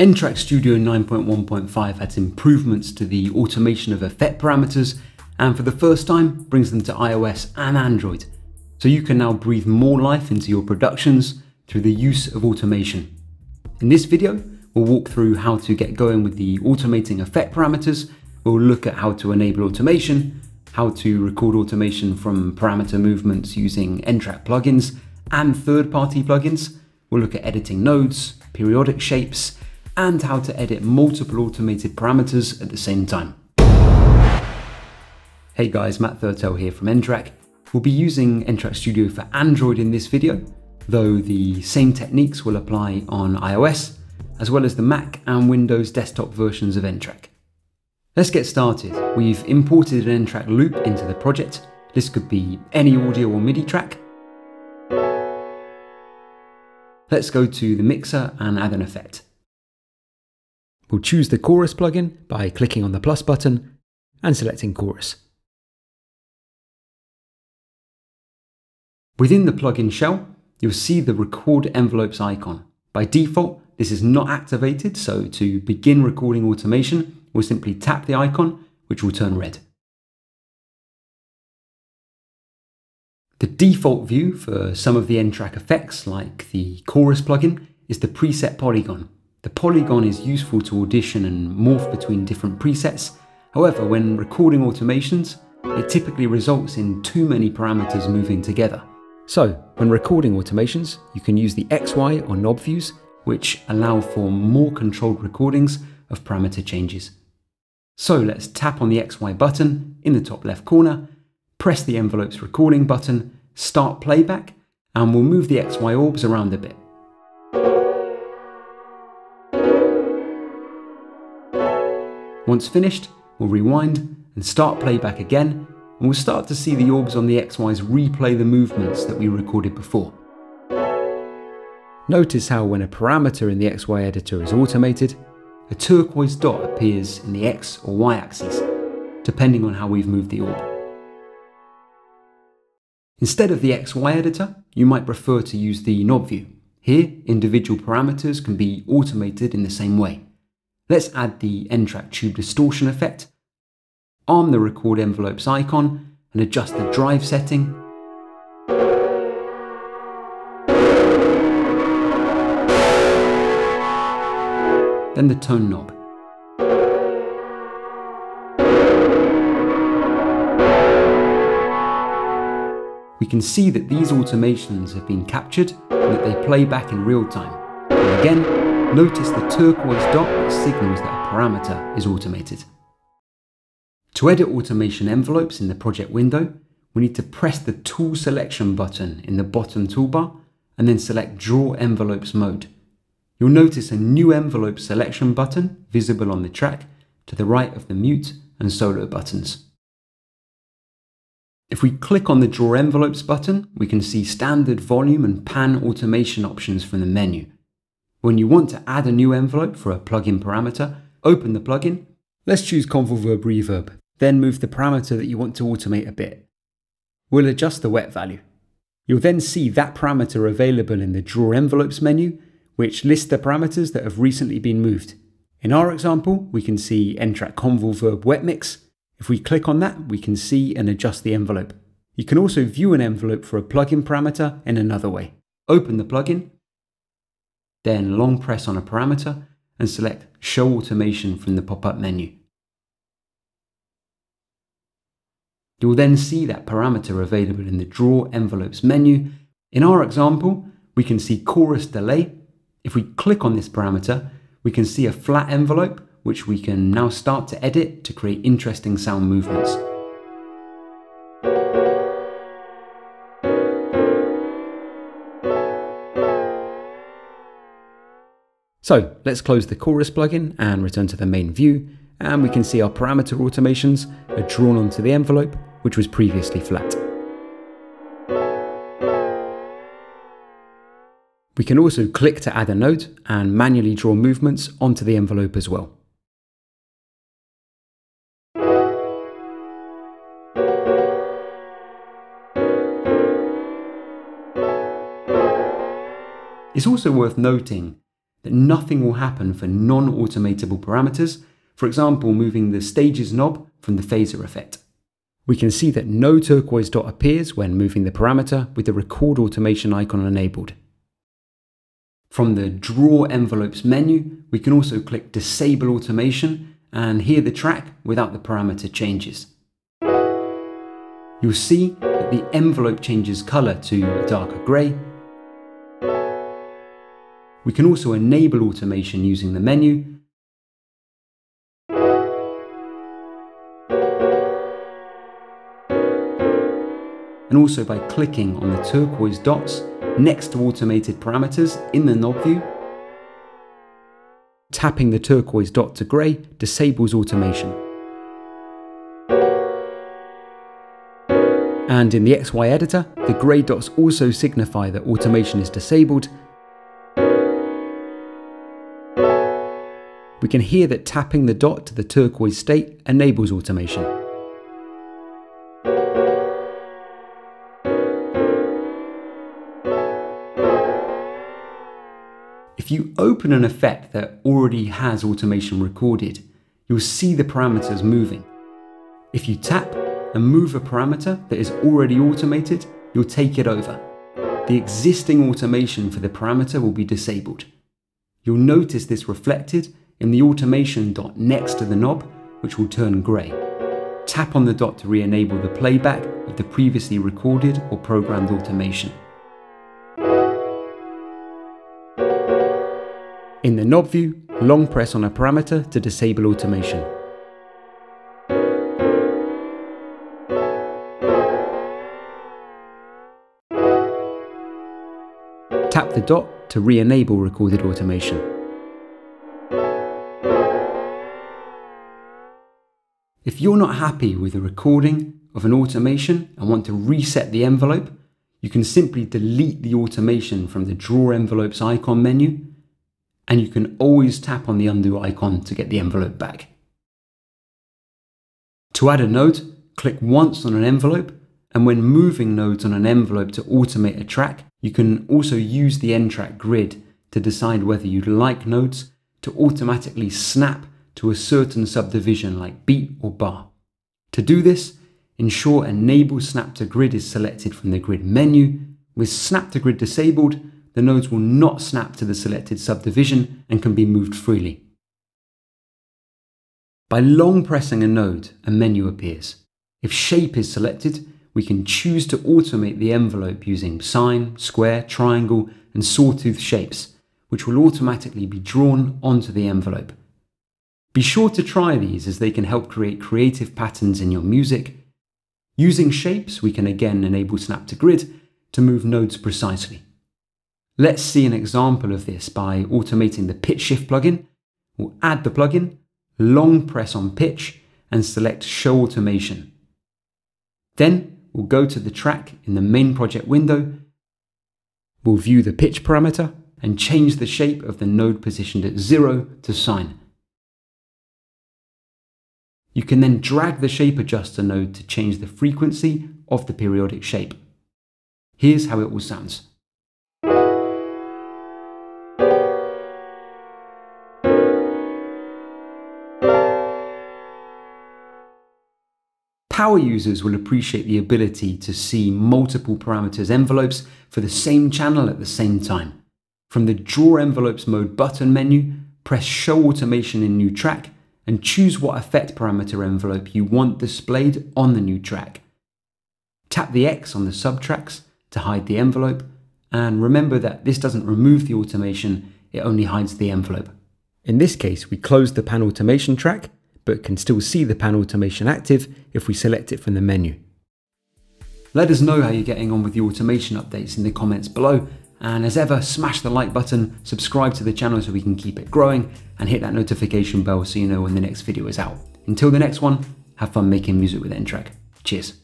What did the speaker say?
N-Track Studio 9.1.5 adds improvements to the automation of effect parameters and for the first time brings them to iOS and Android. So you can now breathe more life into your productions through the use of automation. In this video, we'll walk through how to get going with the automating effect parameters, we'll look at how to enable automation, how to record automation from parameter movements using N-Track plugins and third-party plugins, we'll look at editing nodes, periodic shapes, and how to edit multiple automated parameters at the same time. Hey guys, Matt Thurtell here from N-Track. We'll be using N-Track Studio for Android in this video, though the same techniques will apply on iOS, as well as the Mac and Windows desktop versions of N-Track. Let's get started. We've imported an N-Track loop into the project. This could be any audio or MIDI track. Let's go to the mixer and add an effect. We'll choose the Chorus plugin by clicking on the plus button and selecting Chorus. Within the plugin shell, you'll see the record envelopes icon. By default, this is not activated, so to begin recording automation, we'll simply tap the icon, which will turn red. The default view for some of the N-Track effects, like the Chorus plugin, is the preset polygon, the polygon is useful to audition and morph between different presets. However, when recording automations, it typically results in too many parameters moving together. So, when recording automations, you can use the XY or knob views, which allow for more controlled recordings of parameter changes. So let's tap on the XY button in the top left corner, press the envelope's recording button, start playback, and we'll move the XY orbs around a bit. Once finished, we'll rewind and start playback again, and we'll start to see the orbs on the XYs replay the movements that we recorded before. Notice how when a parameter in the XY editor is automated, a turquoise dot appears in the X or Y axis, depending on how we've moved the orb. Instead of the XY editor, you might prefer to use the knob view. Here, individual parameters can be automated in the same way. Let's add the N-Track tube distortion effect, arm the record envelopes icon, and adjust the drive setting. Then the tone knob. We can see that these automations have been captured and that they play back in real time. And again, Notice the turquoise dot that signals that a parameter is automated. To edit automation envelopes in the project window, we need to press the tool selection button in the bottom toolbar and then select draw envelopes mode. You'll notice a new envelope selection button visible on the track to the right of the mute and solo buttons. If we click on the draw envelopes button, we can see standard volume and pan automation options from the menu. When you want to add a new envelope for a plugin parameter, open the plugin. Let's choose Convolverb Reverb, then move the parameter that you want to automate a bit. We'll adjust the wet value. You'll then see that parameter available in the Draw Envelopes menu, which lists the parameters that have recently been moved. In our example, we can see N-Track Convolverb Wet Mix. If we click on that, we can see and adjust the envelope. You can also view an envelope for a plugin parameter in another way. Open the plugin then long press on a parameter and select Show Automation from the pop-up menu. You'll then see that parameter available in the Draw Envelopes menu. In our example, we can see chorus delay. If we click on this parameter, we can see a flat envelope, which we can now start to edit to create interesting sound movements. So let's close the Chorus plugin and return to the main view, and we can see our parameter automations are drawn onto the envelope, which was previously flat. We can also click to add a node and manually draw movements onto the envelope as well. It's also worth noting that nothing will happen for non-automatable parameters, for example moving the stages knob from the phaser effect. We can see that no turquoise dot appears when moving the parameter with the record automation icon enabled. From the Draw Envelopes menu, we can also click Disable Automation and hear the track without the parameter changes. You'll see that the envelope changes colour to darker grey. We can also enable automation using the menu and also by clicking on the turquoise dots next to automated parameters in the knob view. Tapping the turquoise dot to grey disables automation. And in the XY editor, the grey dots also signify that automation is disabled. We can hear that tapping the dot to the turquoise state enables automation. If you open an effect that already has automation recorded, you'll see the parameters moving. If you tap and move a parameter that is already automated, you'll take it over. The existing automation for the parameter will be disabled. You'll notice this reflected in the automation dot next to the knob, which will turn grey. Tap on the dot to re-enable the playback of the previously recorded or programmed automation. In the knob view, long press on a parameter to disable automation. Tap the dot to re-enable recorded automation. If you're not happy with a recording of an automation and want to reset the envelope, you can simply delete the automation from the Draw Envelopes icon menu and you can always tap on the undo icon to get the envelope back. To add a node, click once on an envelope, and when moving nodes on an envelope to automate a track, you can also use the N-Track grid to decide whether you'd like nodes to automatically snap to a certain subdivision like beat or bar. To do this, ensure Enable Snap to Grid is selected from the grid menu. With Snap to Grid disabled, the nodes will not snap to the selected subdivision and can be moved freely. By long pressing a node, a menu appears. If shape is selected, we can choose to automate the envelope using sine, square, triangle, and sawtooth shapes, which will automatically be drawn onto the envelope. Be sure to try these as they can help create creative patterns in your music. Using shapes, we can again enable Snap to Grid to move nodes precisely. Let's see an example of this by automating the pitch shift plugin. We'll add the plugin, long press on pitch, and select show automation. Then we'll go to the track in the main project window. We'll view the pitch parameter and change the shape of the node positioned at zero to sine. You can then drag the shape adjuster node to change the frequency of the periodic shape. Here's how it all sounds. Power users will appreciate the ability to see multiple parameters envelopes for the same channel at the same time. From the Draw Envelopes Mode button menu, press Show Automation in New Track and choose what effect parameter envelope you want displayed on the new track. Tap the X on the subtracks to hide the envelope, and remember that this doesn't remove the automation, it only hides the envelope. In this case, we close the pan automation track but can still see the pan automation active if we select it from the menu. Let us know how you're getting on with the automation updates in the comments below. And as ever, smash the like button, subscribe to the channel so we can keep it growing, and hit that notification bell so you know when the next video is out. Until the next one, have fun making music with N-Track. Cheers.